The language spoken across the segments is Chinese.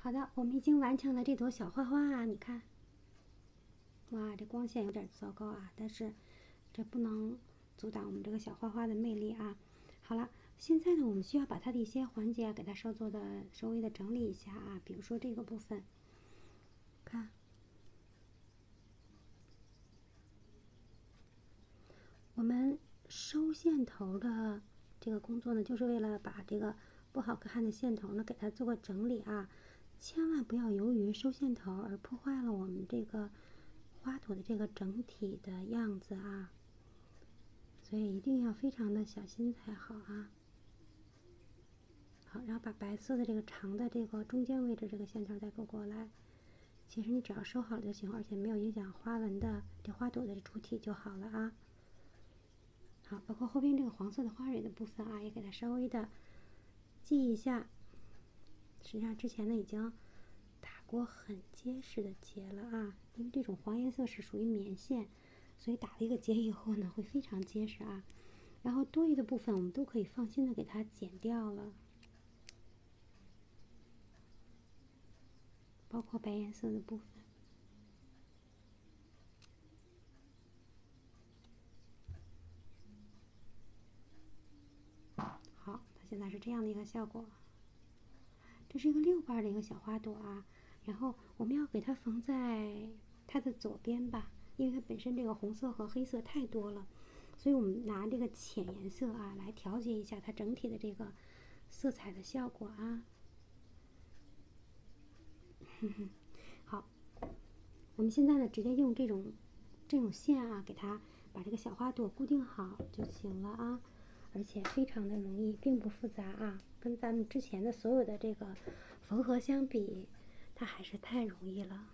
好的，我们已经完成了这朵小花花啊！你看，哇，这光线有点糟糕啊，但是这不能阻挡我们这个小花花的魅力啊！好了，现在呢，我们需要把它的一些环节给它稍作的稍微的整理一下啊，比如说这个部分，看，我们收线头的这个工作呢，就是为了把这个不好看的线头呢，给它做个整理啊。千万不要由于收线头而破坏了我们这个花朵的这个整体的样子啊，所以一定要非常的小心才好啊。好，然后把白色的这个长的这个中间位置这个线头再勾过来。其实你只要收好就行，而且没有影响花纹的这花朵的主体就好了啊。好，包括后边这个黄色的花蕊的部分啊，也给它稍微的记一下。实际上之前呢已经打过很结实的结了啊，因为这种黄颜色是属于棉线，所以打了一个结以后呢会非常结实啊。然后多余的部分我们都可以放心的给它剪掉了，包括白颜色的部分。好，它现在是这样的一个效果。这是一个六瓣的一个小花朵啊，然后我们要给它缝在它的左边吧，因为它本身这个红色和黑色太多了，所以我们拿这个浅颜色啊来调节一下它整体的这个色彩的效果啊。好，我们现在呢直接用这种这种线啊，给它把这个小花朵固定好就行了啊。而且非常的容易，并不复杂啊，跟咱们之前的所有的这个缝合相比，它还是太容易了。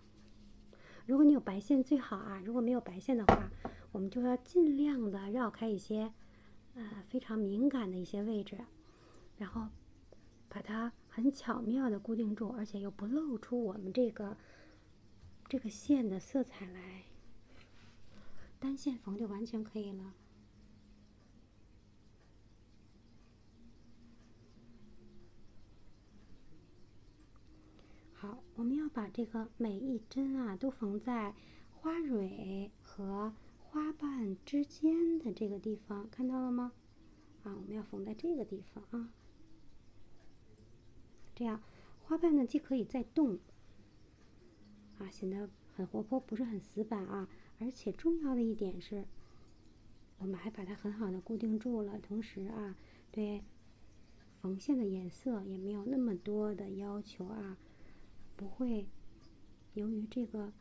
如果你有白线最好啊，如果没有白线的话，我们就要尽量的绕开一些呃非常敏感的一些位置，然后把它很巧妙的固定住，而且又不露出我们这个这个线的色彩来，单线缝就完全可以了。好，我们要把这个每一针啊都缝在花蕊和花瓣之间的这个地方，看到了吗？啊，我们要缝在这个地方啊，这样花瓣呢既可以再动，啊，显得很活泼，不是很死板啊，而且重要的一点是，我们还把它很好的固定住了，同时啊，对缝线的颜色也没有那么多的要求啊。不会由于这个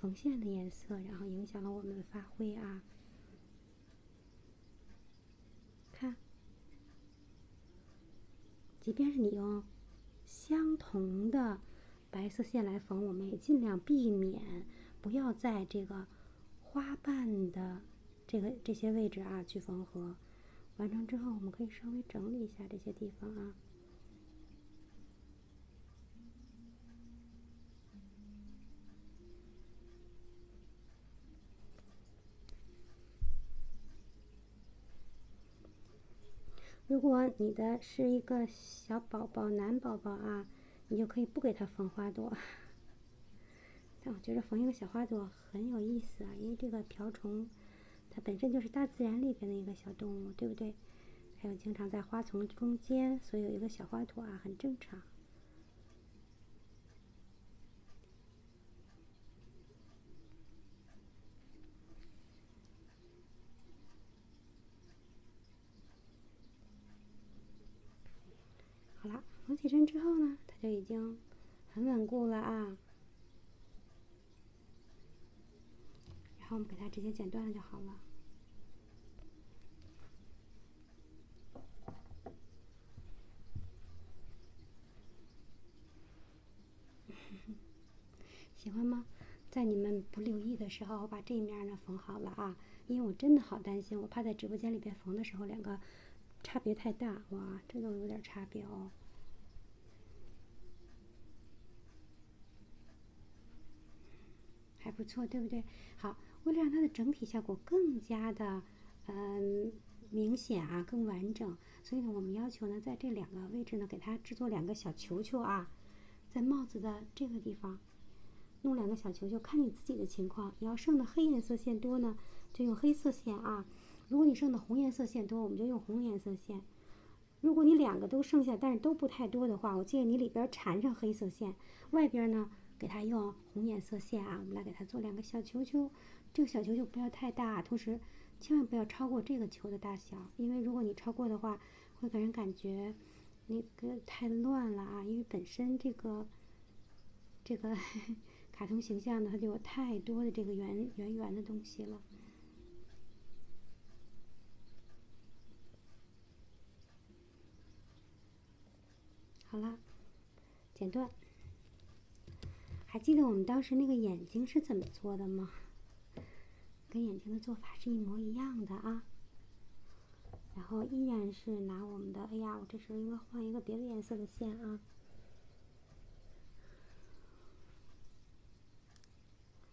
缝线的颜色，然后影响了我们的发挥啊。看，即便是你用相同的白色线来缝，我们也尽量避免不要在这个花瓣的这个这些位置啊去缝合。完成之后，我们可以稍微整理一下这些地方啊。如果你的是一个小宝宝，男宝宝啊，你就可以不给他缝花朵。但我觉得缝一个小花朵很有意思啊，因为这个瓢虫，它本身就是大自然里边的一个小动物，对不对？还有经常在花丛中间，所以有一个小花朵啊，很正常。好了，缝几针之后呢，它就已经很稳固了啊。然后我们给它直接剪断了就好了。喜欢吗？在你们不留意的时候，我把这一面呢缝好了啊，因为我真的好担心，我怕在直播间里边缝的时候两个。差别太大哇，这都有点差别哦，还不错，对不对？好，为了让它的整体效果更加的嗯明显啊，更完整，所以呢，我们要求呢，在这两个位置呢，给它制作两个小球球啊，在帽子的这个地方弄两个小球球，看你自己的情况。你要剩的黑颜色线多呢，就用黑色线啊；如果你剩的红颜色线多，我们就用红颜色线。如果你两个都剩下，但是都不太多的话，我建议你里边缠上黑色线，外边呢给它用红颜色线啊。我们来给它做两个小球球，这个小球球不要太大，同时千万不要超过这个球的大小，因为如果你超过的话，会给人感觉那个太乱了啊。因为本身这个这个 卡通形象呢，它就有太多的这个圆圆圆的东西了。好了，剪断。还记得我们当时那个眼睛是怎么做的吗？跟眼睛的做法是一模一样的啊。然后依然是拿我们的，哎呀，我这时候应该换一个别的颜色的线啊。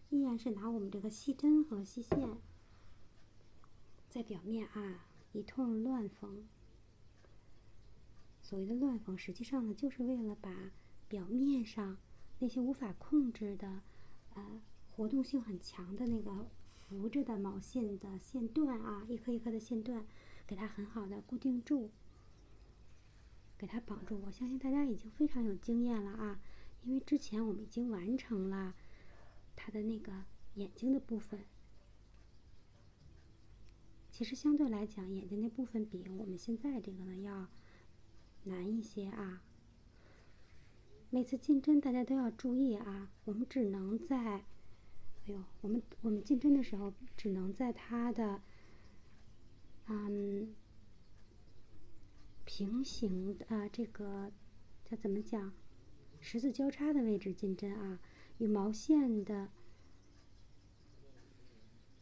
依然是拿我们这个细针和细线，在表面啊一通乱缝。所谓的乱缝，实际上呢，就是为了把表面上那些无法控制的、呃，活动性很强的那个浮着的毛线的线段啊，一颗一颗的线段，给它很好的固定住，给它绑住。我相信大家已经非常有经验了啊，因为之前我们已经完成了它的那个眼睛的部分。其实相对来讲，眼睛那部分比我们现在这个呢要。难一些啊！每次进针大家都要注意啊！我们只能在，哎呦，我们我们进针的时候只能在它的，嗯，平行啊，这个叫怎么讲？十字交叉的位置进针啊，与毛线的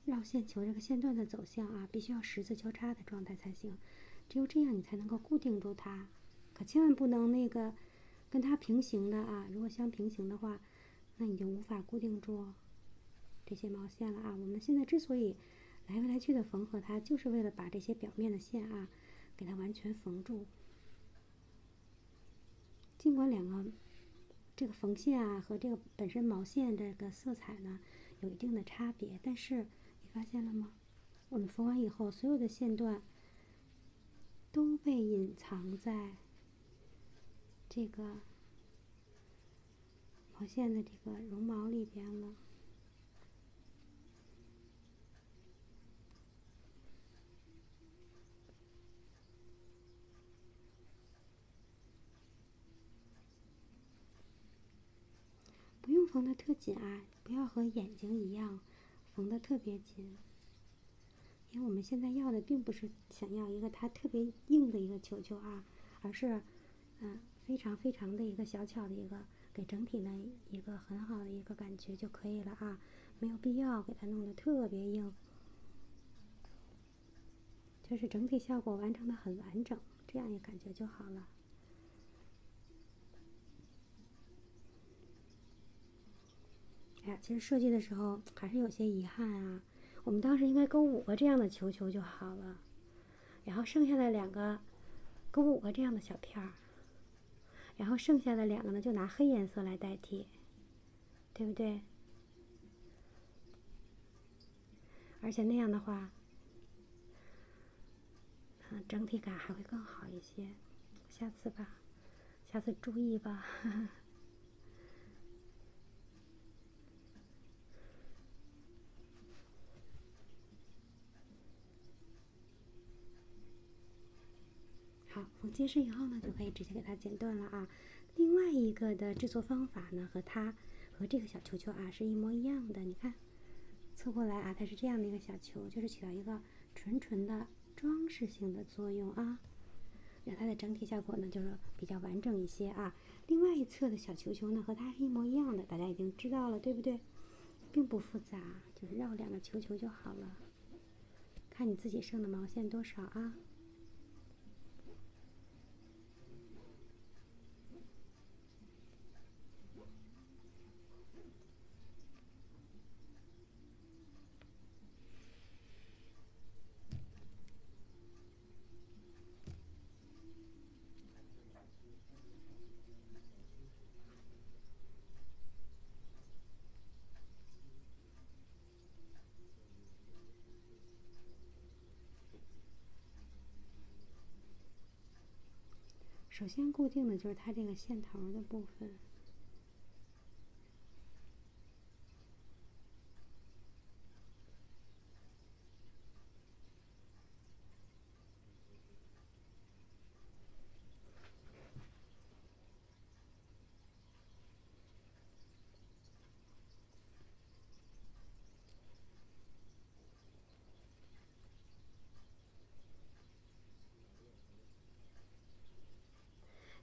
绕线球这个线段的走向啊，必须要十字交叉的状态才行。只有这样，你才能够固定住它。可千万不能那个跟它平行的啊！如果相平行的话，那你就无法固定住这些毛线了啊！我们现在之所以来回来去的缝合它，就是为了把这些表面的线啊给它完全缝住。尽管两个这个缝线啊和这个本身毛线这个色彩呢有一定的差别，但是你发现了吗？我们缝完以后，所有的线段都被隐藏在。这个毛线的这个绒毛里边了，不用缝的特紧啊，不要和眼睛一样缝的特别紧，因为我们现在要的并不是想要一个它特别硬的一个球球啊，而是嗯。非常非常的一个小巧的一个，给整体呢一个很好的一个感觉就可以了啊，没有必要给它弄得特别硬，就是整体效果完成的很完整，这样一感觉就好了。哎呀，其实设计的时候还是有些遗憾啊，我们当时应该勾五个这样的球球就好了，然后剩下的两个勾五个这样的小片儿。然后剩下的两个呢，就拿黑颜色来代替，对不对？而且那样的话，嗯，整体感还会更好一些。下次吧，下次注意吧。缝结实以后呢，就可以直接给它剪断了啊。另外一个的制作方法呢，和它和这个小球球啊是一模一样的。你看，侧过来啊，它是这样的一个小球，就是起到一个纯纯的装饰性的作用啊。那它的整体效果呢，就是比较完整一些啊。另外一侧的小球球呢，和它是一模一样的，大家已经知道了，对不对？并不复杂，就是绕两个球球就好了。看你自己剩的毛线多少啊。首先固定的就是它这个线头的部分。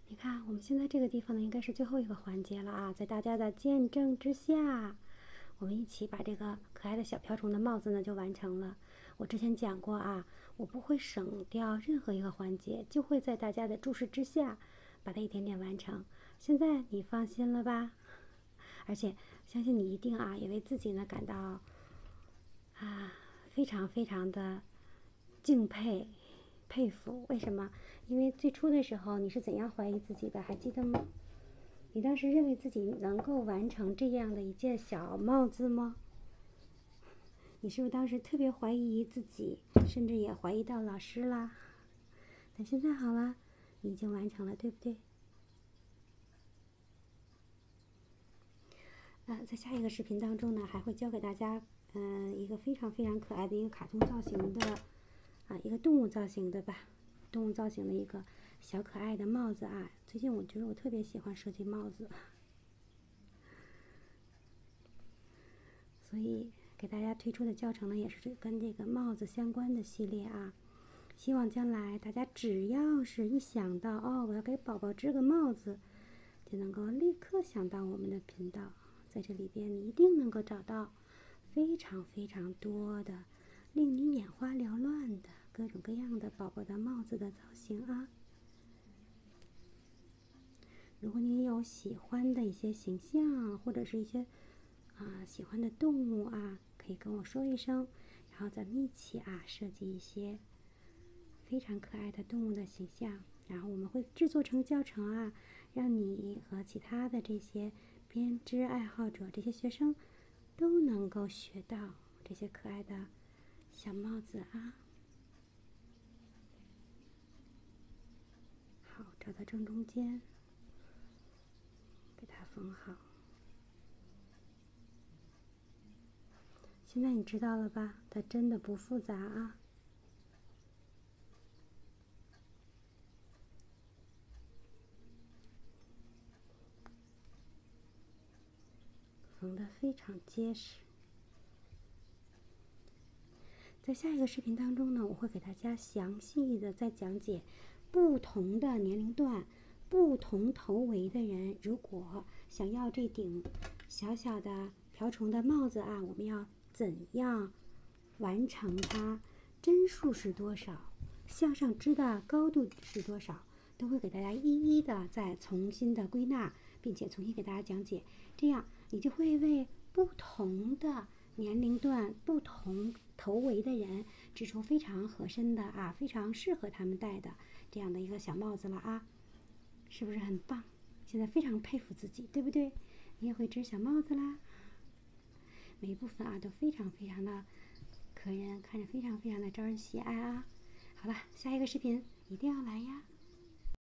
你看，我们现在这个地方呢，应该是最后一个环节了啊！在大家的见证之下，我们一起把这个可爱的小瓢虫的帽子呢就完成了。我之前讲过啊，我不会省掉任何一个环节，就会在大家的注视之下把它一点点完成。现在你放心了吧？而且相信你一定啊，也为自己呢感到啊非常非常的敬佩。佩服，为什么？因为最初的时候你是怎样怀疑自己的？还记得吗？你当时认为自己能够完成这样的一件小帽子吗？你是不是当时特别怀疑自己，甚至也怀疑到老师啦？但现在好了，你已经完成了，对不对？呃，在下一个视频当中呢，还会教给大家，嗯，一个非常非常可爱的一个卡通造型的。啊，一个动物造型的吧，动物造型的一个小可爱的帽子啊。最近我觉得我特别喜欢设计帽子，所以给大家推出的教程呢，也是跟这个帽子相关的系列啊。希望将来大家只要是一想到哦，我要给宝宝织个帽子，就能够立刻想到我们的频道，在这里边你一定能够找到非常非常多的。令你眼花缭乱的各种各样的宝宝的帽子的造型啊！如果你有喜欢的一些形象，或者是一些啊喜欢的动物啊，可以跟我说一声，然后咱们一起啊设计一些非常可爱的动物的形象，然后我们会制作成教程啊，让你和其他的这些编织爱好者、这些学生都能够学到这些可爱的。小帽子啊，好，找到正中间，给它缝好。现在你知道了吧？它真的不复杂啊，缝的非常结实。在下一个视频当中呢，我会给大家详细的再讲解不同的年龄段、不同头围的人，如果想要这顶小小的瓢虫的帽子啊，我们要怎样完成它？针数是多少？向上织的高度是多少？都会给大家一一的再重新的归纳，并且重新给大家讲解，这样你就会为不同的年龄段、不同。头围的人织出非常合身的啊，非常适合他们戴的这样的一个小帽子了啊，是不是很棒？现在非常佩服自己，对不对？你也会织小帽子啦，每一部分啊都非常非常的可人，看着非常非常的招人喜爱啊。好了，下一个视频一定要来呀！